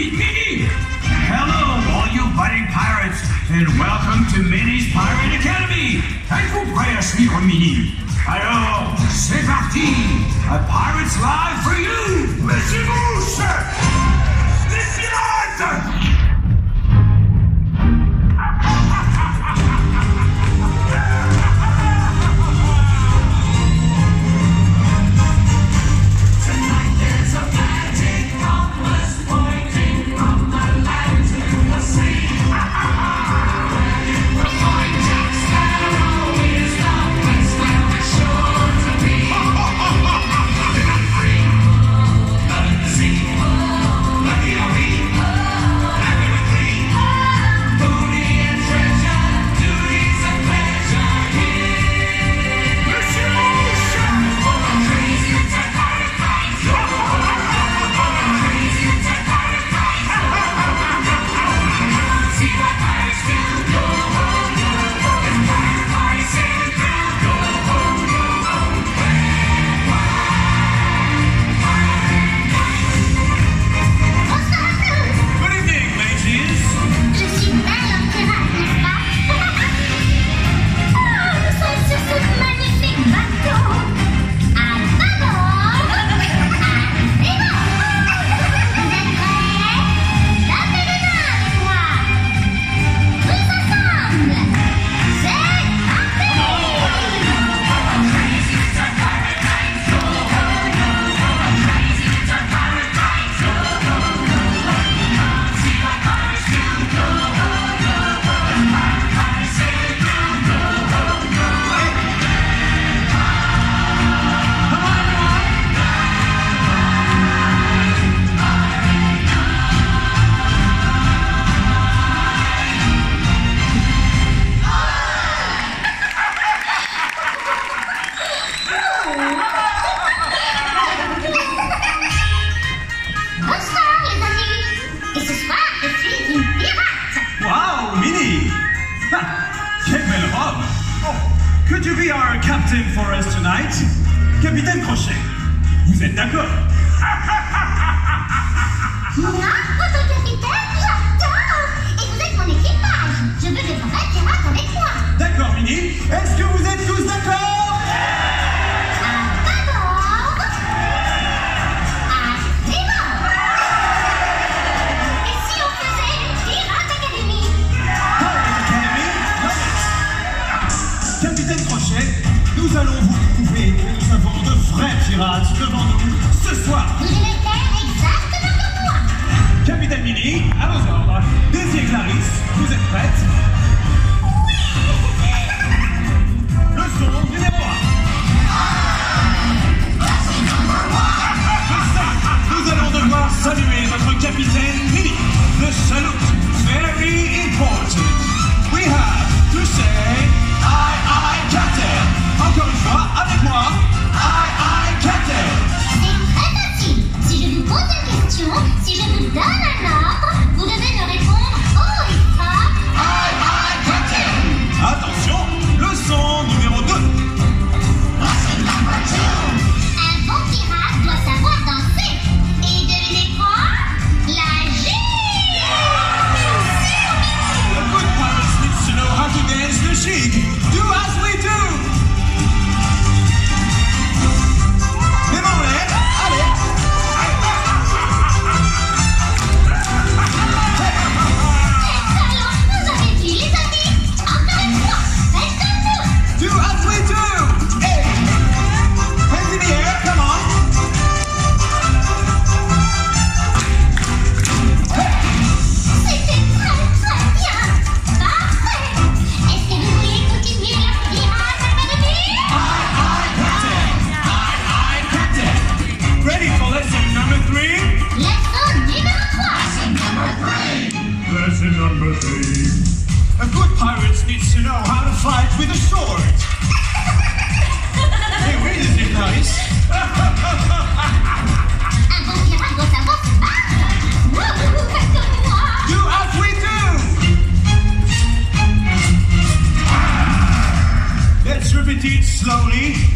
vous. Hello, all you budding pirates, and welcome to Mini's Pirate Academy. Êtes-vous prêts à suivre Mini c'est. A Pirate's Live for you. Mouche Les pirates could you be our captain for us tonight? Capitaine Crochet, vous êtes d'accord? Moi, votre capitaine, j'adore Et vous êtes mon équipage Je veux de vrais pirates avec moi D'accord, Minnie. Est-ce que vous nous allons vous prouver que nous avons de vrais pirates devant nous ce soir. Devez faire exactement comme moi Capitaine Minnie, à vos ordres. Daisy et Clarisse, vous êtes prêtes? Leçon numéro 1. Nous allons devoir saluer notre capitaine Minnie. The salute, very important. Slowly,